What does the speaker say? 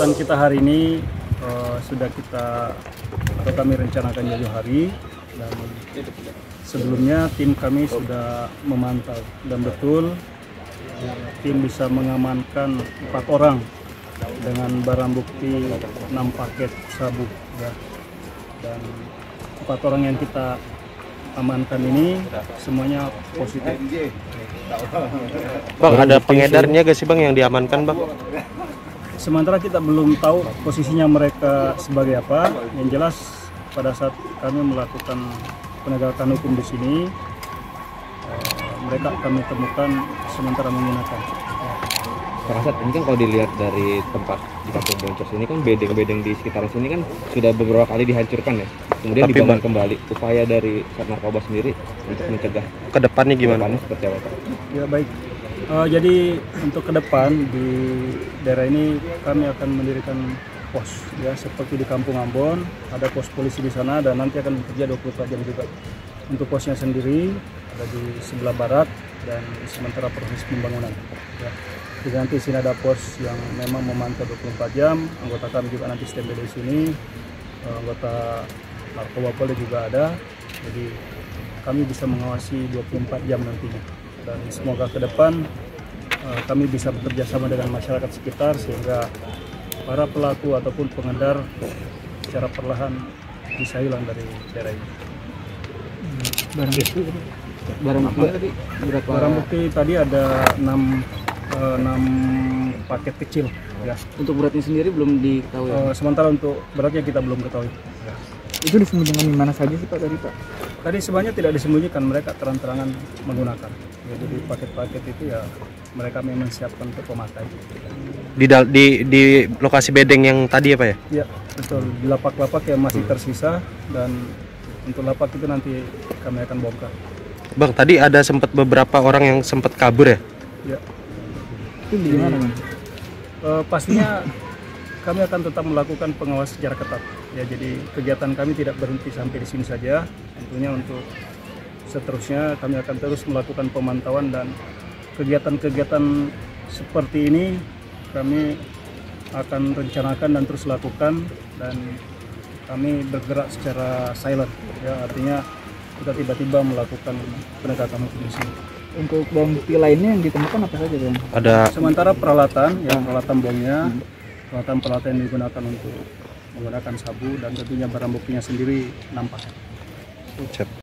kegiatan kita hari ini uh, sudah kita atau kami rencanakan jauh hari dan sebelumnya tim kami sudah memantau dan betul tim bisa mengamankan empat orang dengan barang bukti enam paket sabu ya. dan empat orang yang kita amankan ini semuanya positif Bang, ada pengedarnya gak sih bang yang diamankan bang? Sementara kita belum tahu posisinya mereka sebagai apa yang jelas pada saat kami melakukan penegakan hukum di sini eh, mereka kami temukan sementara menggunakan Kasat, ini kan kalau dilihat dari tempat di kampung Boncos ini kan bedeng-bedeng di sekitar sini kan sudah beberapa kali dihancurkan ya. Kemudian Tapi, dibangun Bang- kembali. Upaya dari Sat Narkoba sendiri untuk mencegah Ke depannya gimana? depannya seperti apa Pak? Ya baik. Eh, jadi untuk ke depan di daerah ini kami akan mendirikan pos ya seperti di Kampung Ambon ada pos polisi di sana dan nanti akan bekerja 24 jam juga. Untuk posnya sendiri ada di sebelah barat dan sementara proses pembangunan. Ya. Jadi nanti sini ada pos yang memang memantau 24 jam. Anggota kami juga nanti standby di sini. Eh, Anggota Narkoba Polda juga ada. Jadi kami bisa mengawasi 24 jam nantinya dan semoga ke depan eh, kami bisa bekerja sama dengan masyarakat sekitar sehingga para pelaku ataupun pengedar secara perlahan bisa hilang dari daerah ini. barang bukti barang bukti tadi berapa Barang bukti tadi ada 6 6 paket kecil ya. untuk beratnya sendiri belum diketahui Eh, sementara untuk beratnya kita belum ketahui. itu disembunyikan di mana saja sih pak tadi pak Tadi sebenarnya tidak disembunyikan mereka terang-terangan menggunakan. Jadi paket-paket itu ya mereka memang siapkan untuk pemakai. Di, di di lokasi bedeng yang tadi apa ya? Ya, betul. Di lapak-lapak yang masih tersisa dan untuk lapak itu nanti kami akan bongkar. Bang, tadi ada sempat beberapa orang yang sempat kabur ya? Ya, itu di mana bang eh, pastinya kami akan tetap melakukan pengawasan secara ketat. Ya, jadi kegiatan kami tidak berhenti sampai di sini saja. Tentunya untuk seterusnya kami akan terus melakukan pemantauan dan kegiatan-kegiatan seperti ini kami akan rencanakan dan terus lakukan dan kami bergerak secara silent ya artinya kita tiba-tiba melakukan penegakan hukum di sini. untuk barang bukti lainnya yang ditemukan apa saja bang Ada Sementara peralatan, ya peralatan bomnya, peralatan-peralatan yang digunakan untuk menggunakan sabu dan tentunya barang buktinya sendiri nampak. Cep.